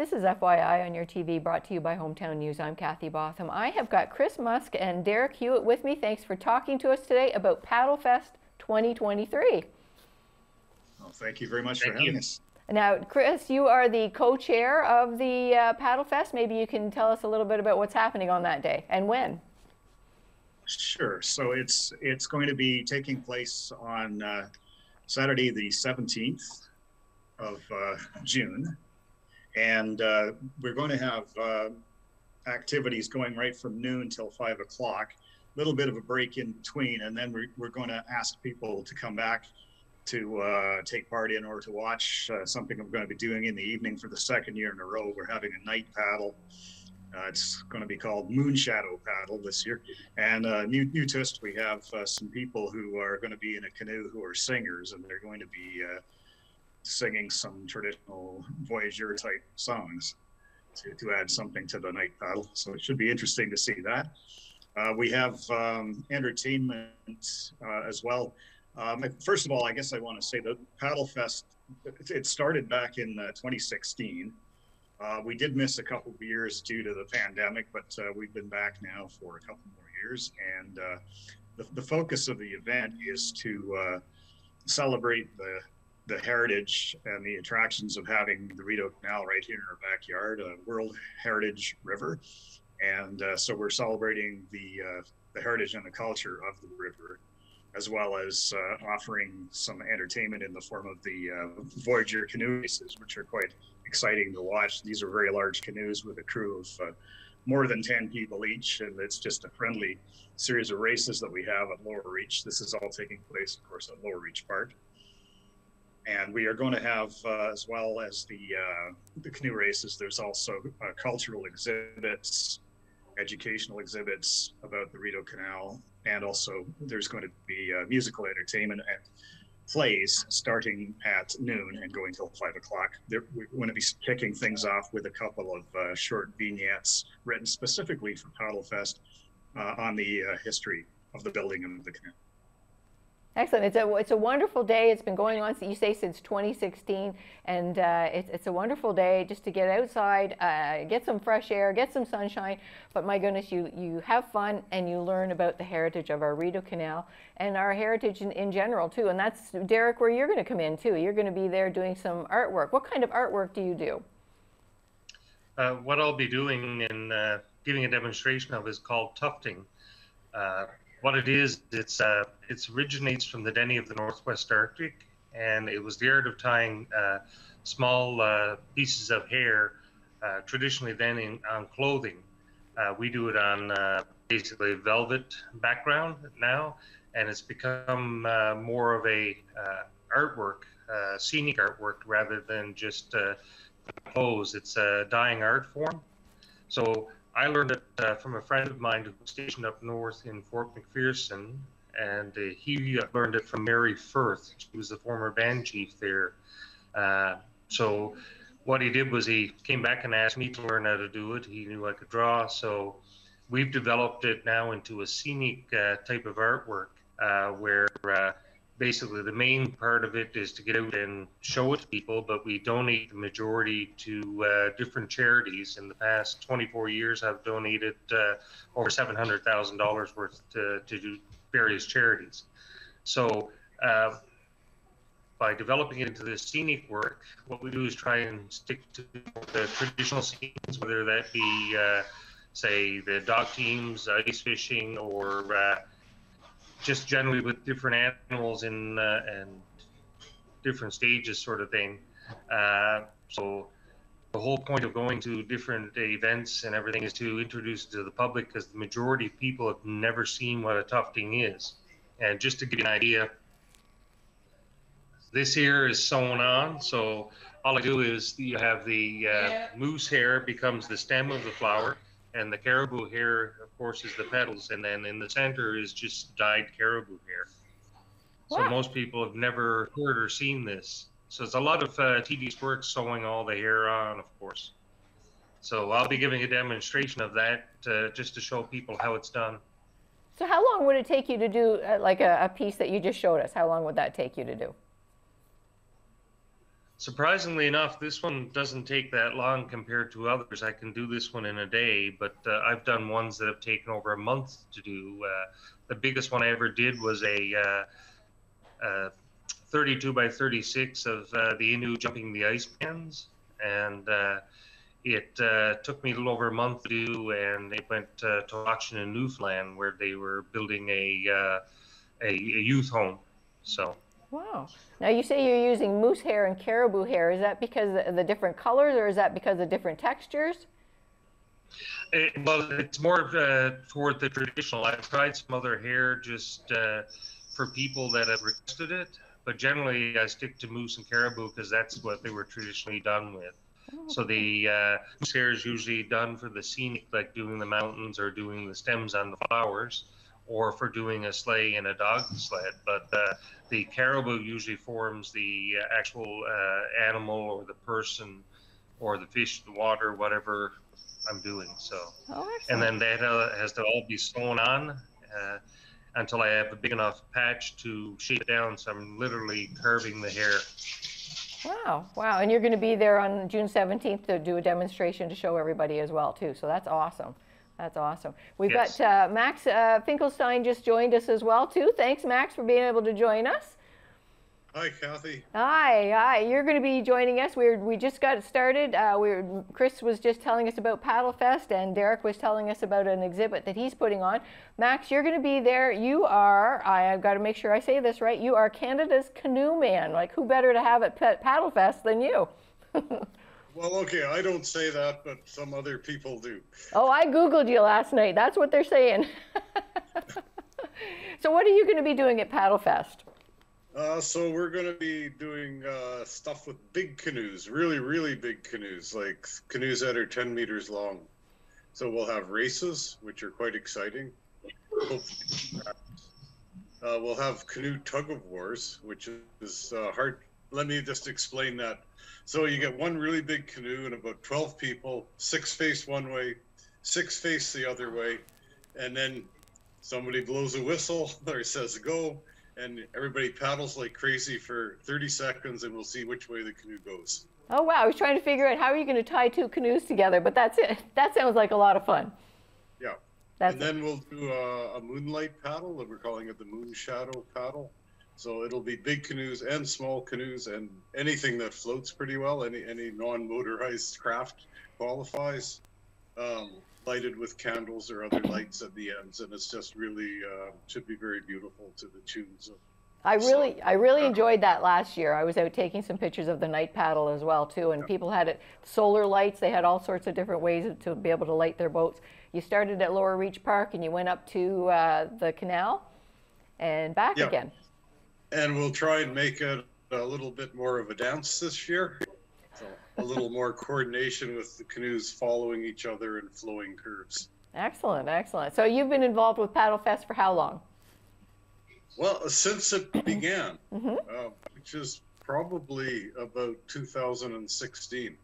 This is FYI on your TV, brought to you by Hometown News. I'm Kathy Botham. I have got Chris Must and Derrick Hewitt with me. Thanks for talking to us today about Paddlefest 2023. Well, thank you very much thank for having you. us. Now, Chris, you are the co-chair of the uh, Paddlefest. Maybe you can tell us a little bit about what's happening on that day and when. Sure. So it's it's going to be taking place on uh, Saturday, the 17th of uh, June and uh, we're going to have uh, activities going right from noon till five o'clock. A little bit of a break in between, and then we're, we're going to ask people to come back to uh, take part in or to watch uh, something I'm going to be doing in the evening for the second year in a row. We're having a night paddle. Uh, it's going to be called Moon Shadow Paddle this year. And uh, new, new twist, we have uh, some people who are going to be in a canoe who are singers, and they're going to be uh, singing some traditional Voyageur type songs to, to add something to the night paddle. So it should be interesting to see that. Uh, we have um, entertainment uh, as well. Um, first of all, I guess I want to say the Paddle Fest, it started back in uh, 2016. Uh, we did miss a couple of years due to the pandemic, but uh, we've been back now for a couple more years. And uh, the, the, focus of the event is to celebrate the the heritage and the attractions of having the Rideau Canal right here in our backyard, a World Heritage River. And uh, so we're celebrating the, uh, the heritage and the culture of the river, as well as uh, offering some entertainment in the form of the uh, Voyageur canoe races, which are quite exciting to watch. These are very large canoes with a crew of uh, more than 10 people each, and it's just a friendly series of races that we have at Lower Reach. This is all taking place, of course, at Lower Reach Park. And we are going to have, uh, as well as the uh, the canoe races, there's also uh, cultural exhibits, educational exhibits about the Rideau Canal, and also there's going to be uh, musical entertainment and plays starting at noon and going till five o'clock. There, we're going to be kicking things off with a couple of uh, short vignettes written specifically for Paddlefest uh, on the history of the building of the canal. Excellent. It's a, it's a wonderful day. It's been going on, you say, since 2016. And uh, it's, it's a wonderful day just to get outside, uh, get some fresh air, get some sunshine. But my goodness, you, you have fun and you learn about the heritage of our Rideau Canal and our heritage in, in general, too. And that's, Derrick, where you're going to come in, too. You're going to be there doing some artwork. What kind of artwork do you do? Uh, what I'll be doing and uh, giving a demonstration of is called tufting. What it is, it's uh, it originates from the Dene of the Northwest Arctic, and it was the art of tying uh, small uh, pieces of hair, uh, traditionally then in, on clothing. Uh, we do it on uh, basically velvet background now, and it's become more of a artwork, scenic artwork rather than just clothes. It's a dying art form. So I learned it uh, from a friend of mine who was stationed up north in Fort McPherson, and uh, he learned it from Mary Firth. She was the former band chief there. Uh, so what he did was he came back and asked me to learn how to do it. He knew I could draw, so we've developed it now into a scenic uh, type of artwork uh, where basically the main part of it is to get out and show it to people, but we donate the majority to uh, different charities. In the past 24 years, I've donated uh, over $700,000 worth to, to various charities. So uh, by developing it into this scenic work, what we do is try and stick to the traditional scenes, whether that be, uh, say, the dog teams, ice fishing, or uh, just generally with different animals in uh, and different stages, sort of thing. Uh, so the whole point of going to different events and everything is to introduce it to the public because the majority of people have never seen what a tufting is. And just to give you an idea, this here is sewn on. So all I do is you have the uh, yeah. moose hair becomes the stem of the flower and the caribou hair, of course, is the petals, and then in the center is just dyed caribou hair. Wow. So most people have never heard or seen this. So it's a lot of uh, tedious work sewing all the hair on, of course. So I'll be giving a demonstration of that uh, just to show people how it's done. So how long would it take you to do uh, like a, a, piece that you just showed us? How long would that take you to do? Surprisingly enough, this one doesn't take that long compared to others. I can do this one in a day, but uh, I've done ones that have taken over a month to do. Uh, the biggest one I ever did was a uh, uh 32 by 36 of uh, the Innu jumping the ice pans, and uh, it took me a little over a month to do, and it went to auction in Newfoundland where they were building a, a, a youth home. So. Wow. Now you say you're using moose hair and caribou hair. Is that because of the different colors or is that because of different textures? It, well, it's more uh, toward the traditional. I've tried some other hair just uh, for people that have requested it, but generally I stick to moose and caribou because that's what they were traditionally done with. Oh, so the uh, moose hair is usually done for the scenic, like doing the mountains or doing the stems on the flowers or for doing a sleigh and a dog sled. But uh, the caribou usually forms the actual uh, animal or the person or the fish, the water, whatever I'm doing. So, oh, and then that uh, has to all be sewn on uh, until I have a big enough patch to shape it down. So I'm literally curving the hair. Wow, wow. And you're going to be there on June 17th to do a demonstration to show everybody as well, too. So that's awesome. That's awesome. We've yes. got uh, Max uh, Finkelstein just joined us as well too. Thanks, Max, for being able to join us. Hi, Kathy. Hi, hi. You're going to be joining us. We we just got started. Uh, we Chris was just telling us about Paddle Fest, and Derrick was telling us about an exhibit that he's putting on. Max, you're going to be there. You are. I, I've got to make sure I say this right. You are Canada's canoe man. Like who better to have at Paddle Fest than you? Well, okay, I don't say that, but some other people do. Oh, I Googled you last night. That's what they're saying. so, what are you going to be doing at Paddlefest? Uh, so, we're going to be doing uh, stuff with big canoes, really, really big canoes, like canoes that are 10 meters long. So, we'll have races, which are quite exciting. Uh, we'll have canoe tug of wars, which is uh, hard. Let me just explain that so you get one really big canoe and about 12 people, six face one way, six face the other way, and then somebody blows a whistle or says go, and everybody paddles like crazy for 30 seconds, and we'll see which way the canoe goes. Oh wow! I was trying to figure out how are you going to tie two canoes together, but that's it. That sounds like a lot of fun. Yeah. That's and then we'll do a, a moonlight paddle, and we're calling it the moon shadow paddle. So it'll be big canoes and small canoes and anything that floats pretty well. Any any non-motorized craft qualifies. Um, lighted with candles or other lights at the ends, and it's just really uh, should be very beautiful to the tunes of. I really, I really enjoyed that last year. I was out taking some pictures of the night paddle as well too, and yeah. people had it solar lights. They had all sorts of different ways to be able to light their boats. You started at Lower Reach Park and you went up to uh, the canal, and back yeah. again and we'll try and make it a little bit more of a dance this year. So a little more coordination with the canoes following each other and flowing curves. Excellent, excellent. So you've been involved with Paddle Fest for how long? Well, since it began, mm-hmm. uh, which is probably about 2016.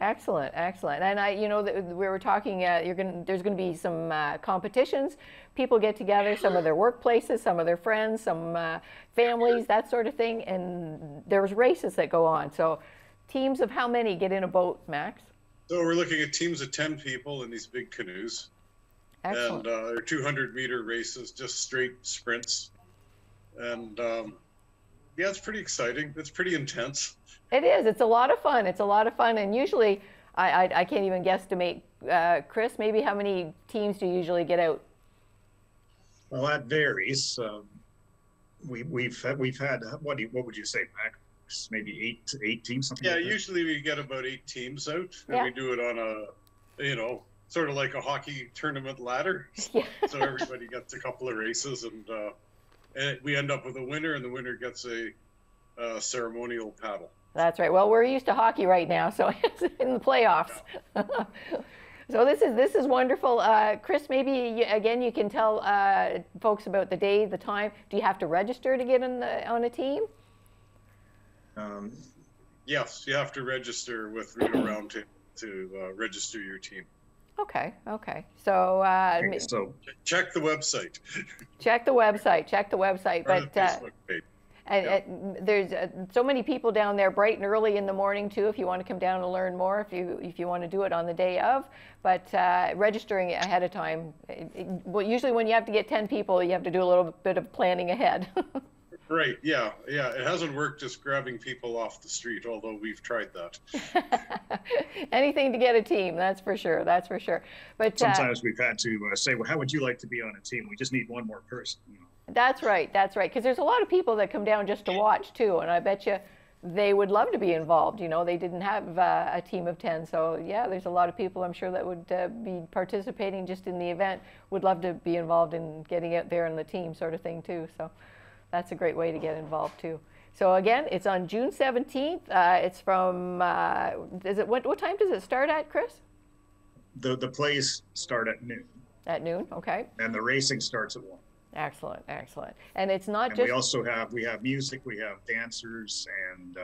Excellent, excellent. And I, you know, that we were talking. Uh, you're going. There's going to be some uh, competitions. People get together, some of their workplaces, some of their friends, some uh, families, that sort of thing. And there's races that go on. So, teams of how many get in a boat, Max? So we're looking at teams of ten people in these big canoes. Excellent. And uh, they're 200 meter races, just straight sprints. And um, yeah, it's pretty exciting. It's pretty intense. It is. It's a lot of fun. It's a lot of fun, and usually, I I, I can't even guesstimate. Uh, Chris, maybe how many teams do you usually get out? Well, that varies. Um, we we've had, we've had what do you, what would you say, Max? Maybe eight eight teams. yeah, like usually we get about eight teams out, and yeah. we do it on a you know sort of like a hockey tournament ladder. Yeah. so everybody gets a couple of races, and uh, and we end up with a winner, and the winner gets a, a ceremonial paddle. That's right. Well, we're used to hockey right now, so it's in the playoffs. so this is this is wonderful, uh, Chris. Maybe you, again you can tell uh, folks about the day, the time. Do you have to register to get in the, on a team? Um, yes, you have to register with Rideau Round to, to uh, register your team. Okay, okay. So, uh, so check the website. check the website. Check the website. but uh, And, Yeah. and there's uh, so many people down there bright and early in the morning too. If you want to come down and learn more, if you if you want to do it on the day of, but uh, registering ahead of time. It, it, well, usually when you have to get ten people, you have to do a little bit of planning ahead. Right, yeah, yeah. It hasn't worked just grabbing people off the street, although we've tried that. Anything to get a team, that's for sure. That's for sure. But uh, Sometimes we've had to uh, say, well, how would you like to be on a team? We just need one more person. You know? That's right. That's right. Because there's a lot of people that come down just to watch too, and I bet you they would love to be involved. You know, they didn't have uh, a team of ten, so yeah, there's a lot of people I'm sure that would uh, be participating just in the event. Would love to be involved in getting out there in the team sort of thing too. So that's a great way to get involved too. So again, it's on June 17th. Uh, it's from. Uh, is it what? What time does it start at, Chris? The, the plays start at noon At noon. Okay. and the racing starts at one. Excellent. Excellent. And it's not And just. we also have, we have music, we have dancers and, uh,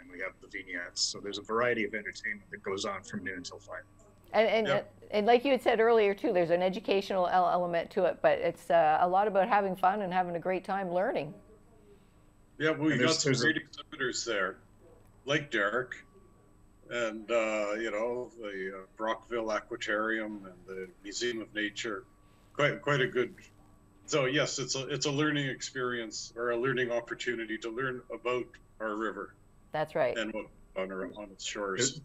and we have the vignettes. So there's a variety of entertainment that goes on from noon until five. And, and, Yeah. and like you had said earlier too, there's an educational element to it, but it's uh, a lot about having fun and having a great time learning. Yeah, we And got some there's a- great exhibitors there, like Derrick, and uh, you know the uh, Brockville Aquatarium and the Museum of Nature. Quite quite a good. So yes, it's a it's a learning experience or a learning opportunity to learn about our river That's right. and what on our on its shores. There's-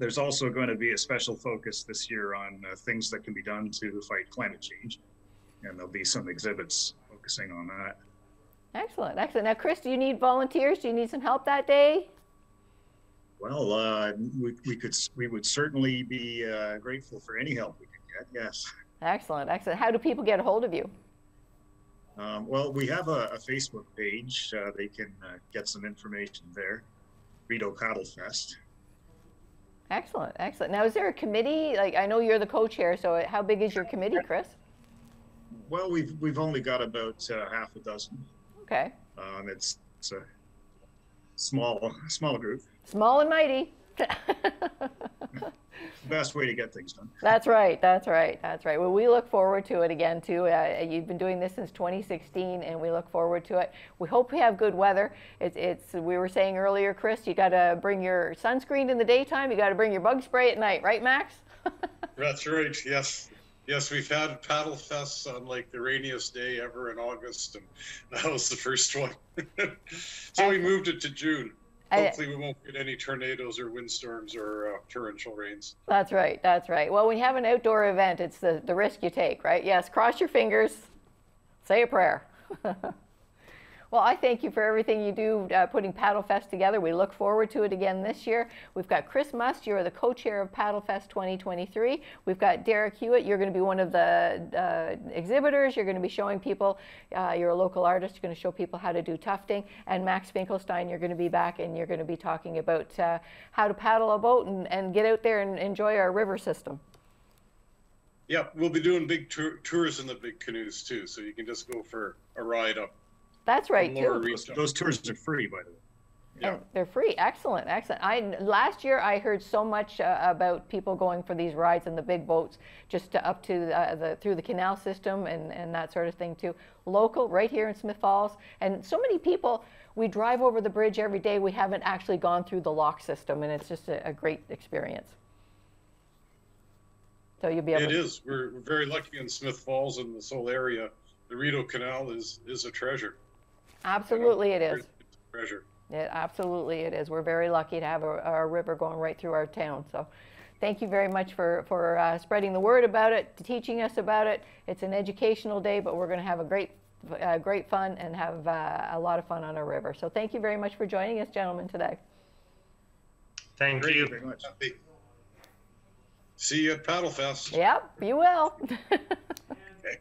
There's also going to be a special focus this year on uh, things that can be done to fight climate change. And there'll be some exhibits focusing on that. Excellent. Excellent. Now, Chris, do you need volunteers? Do you need some help that day? Well, uh, we, we could, we would certainly be uh, grateful for any help we could get. Yes. Excellent. Excellent. How do people get a hold of you? Um, well, we have a, a Facebook page. Uh, they can uh, get some information there. Rideau Paddle Fest. Excellent. Excellent. Now, is there a committee? Like, I know you're the co-chair, so how big is your committee, Chris? Well, we've we've only got about uh, half a dozen. Okay. Um, it's, it's a small small group. Small and mighty. Best way to get things done. That's right. That's right. That's right. Well, we look forward to it again too. Uh, you've been doing this since 2016, and we look forward to it. We hope we have good weather. It's, it's we were saying earlier, Chris, you got to bring your sunscreen in the daytime. You got to bring your bug spray at night, right, Max? That's right. Yes. Yes, we've had paddle fests on like the rainiest day ever in August, and that was the first one. so we moved it to June. Hopefully, we won't get any tornadoes or windstorms or uh, torrential rains. That's right. That's right. Well, when you have an outdoor event, it's the, the risk you take, right? Yes, cross your fingers, say a prayer. well, I thank you for everything you do uh, putting Paddle Fest together. We look forward to it again this year. We've got Chris Must, you're the co chair of Paddle Fest 2023. We've got Derrick Hewitt, you're going to be one of the uh, exhibitors. You're going to be showing people, uh, you're a local artist, you're going to show people how to do tufting. And Max Finkelstein, you're going to be back and you're going to be talking about uh, how to paddle a boat and, and get out there and enjoy our river system. Yep, we'll be doing big tour- tours in the big canoes too, so you can just go for a ride up. That's right, too. Those, those tours are free, by the way. Yeah. And they're free. Excellent, excellent. I last year I heard so much uh, about people going for these rides in the big boats, just to, up to uh, the through the canal system and and that sort of thing too. Local, right here in Smith Falls, and so many people. We drive over the bridge every day. We haven't actually gone through the lock system, and it's just a, a great experience. So you'll be able. It to, is. We're we're very lucky in Smith Falls and this whole area. The Rideau Canal is is a treasure. You know. Absolutely, it is. Treasure. It, absolutely, it is. We're very lucky to have a, a river going right through our town. So, thank you very much for for uh, spreading the word about it, teaching us about it. It's an educational day, but we're going to have a great uh, great fun and have uh, a lot of fun on our river. So, thank you very much for joining us, gentlemen, today. Thank Thank you. you very much. Happy. See you at Paddle Fest. Yep, you will. Okay.